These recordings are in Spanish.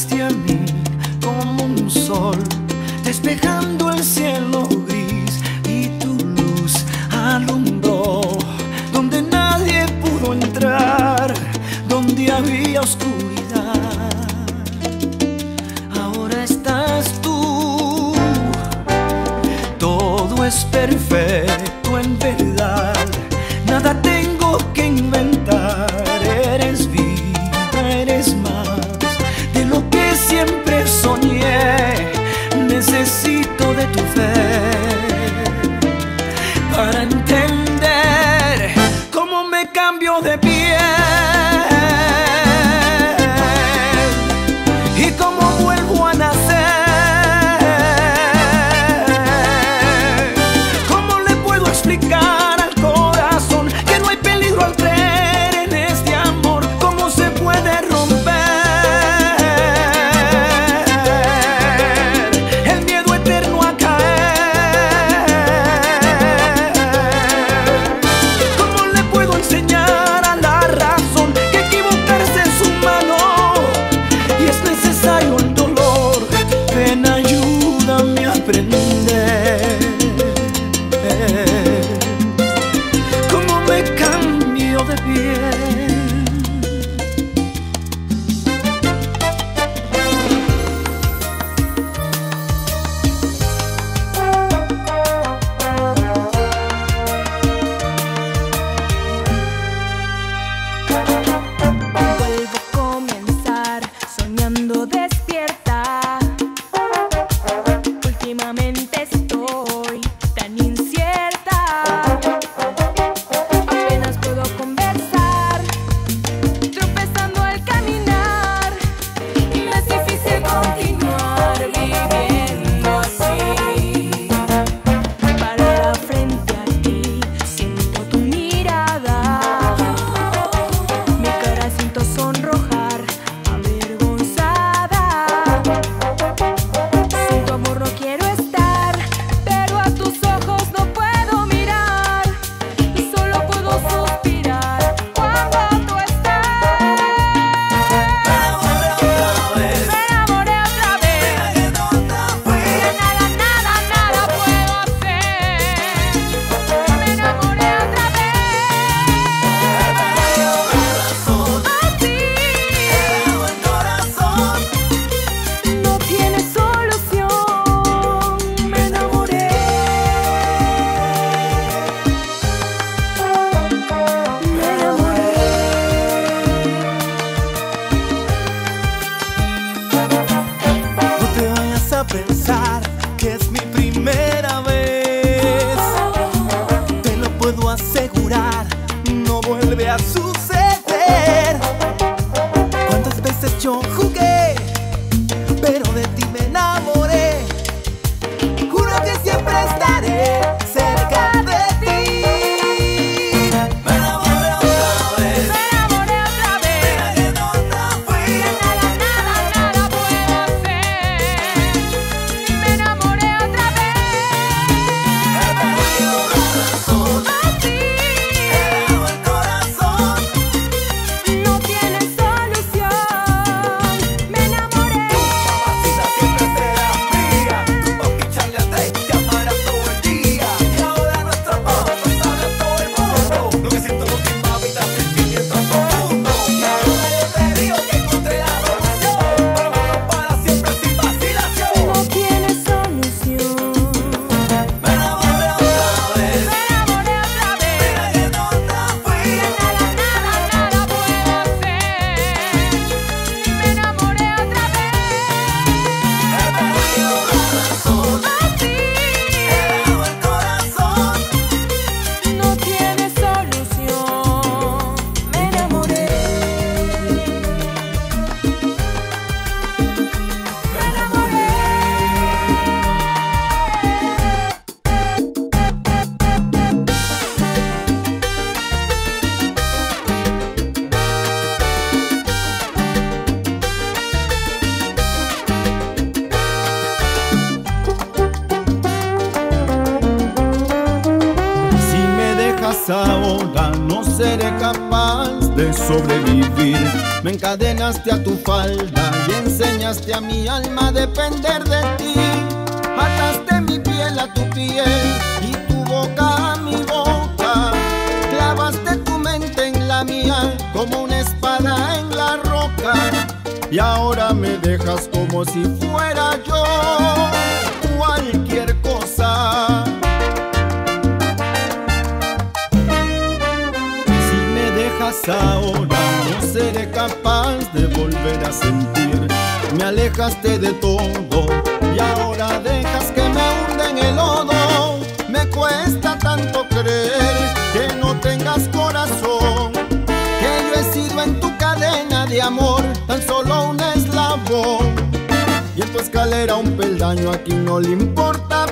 llegaste a mí como un sol, despejando el cielo gris y tu luz alumbró donde nadie pudo entrar, donde había oscuridad. tu fe para entender cómo me cambio de pie. pero de ti seré capaz de sobrevivir. Me encadenaste a tu falda y enseñaste a mi alma a depender de ti. Ataste mi piel a tu piel y tu boca a mi boca. Clavaste tu mente en la mía como una espada en la roca. Y ahora me dejas como si fuera yo. ahora no seré capaz de volver a sentir. Me alejaste de todo y ahora dejas que me hunda en el lodo. Me cuesta tanto creer que no tengas corazón, que yo he sido en tu cadena de amor tan solo un eslabón. Y en tu escalera un peldaño aquí no le importa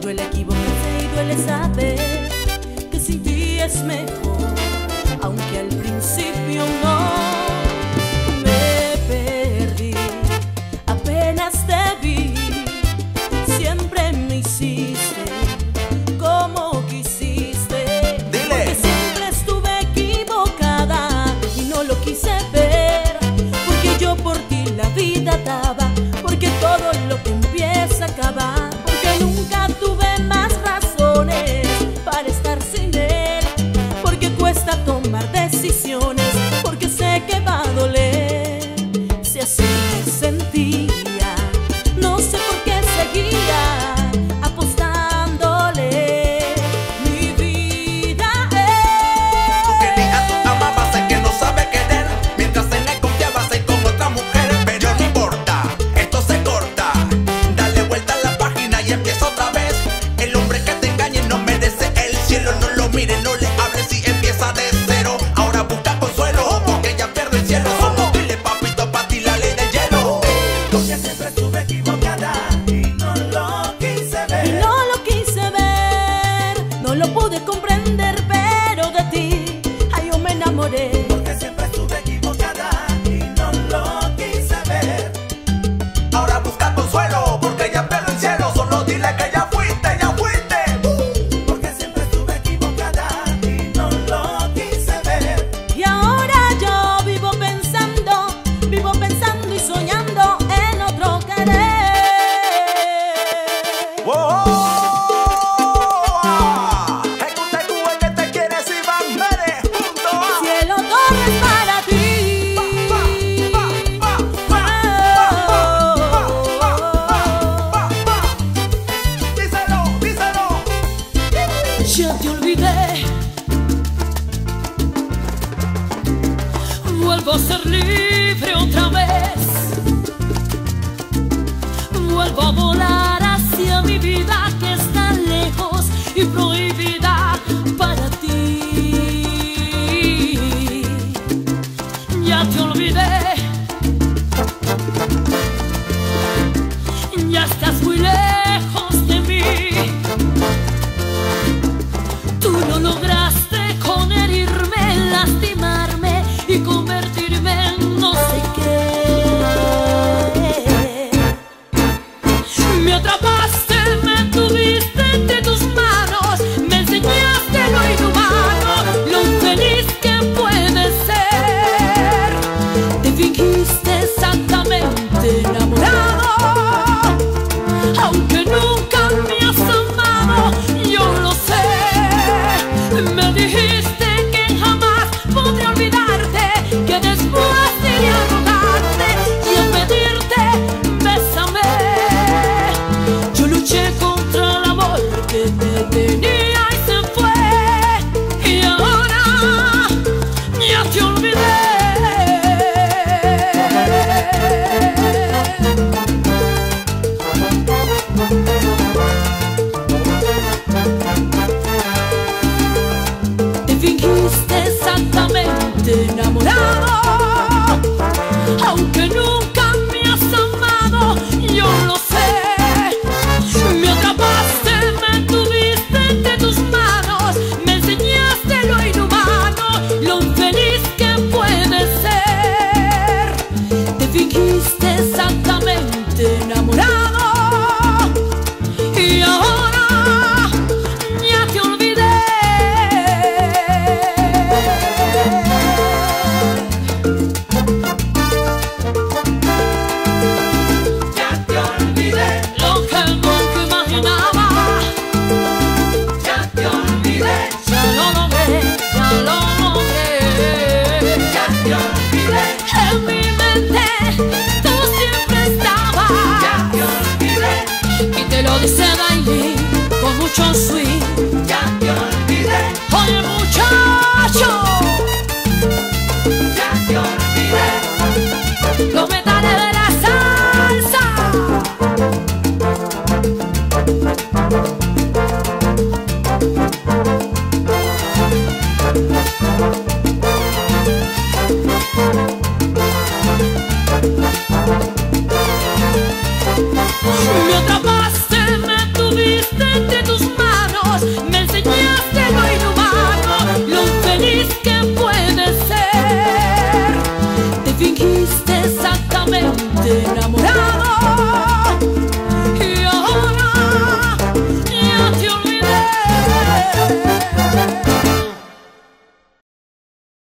duele equivocarse y duele saber que sin ti es mejor, aunque al principio no. pro so.